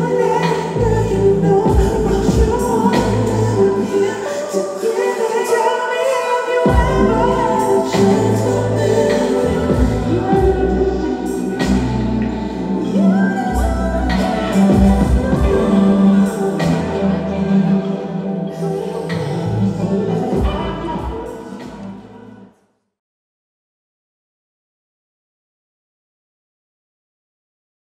meu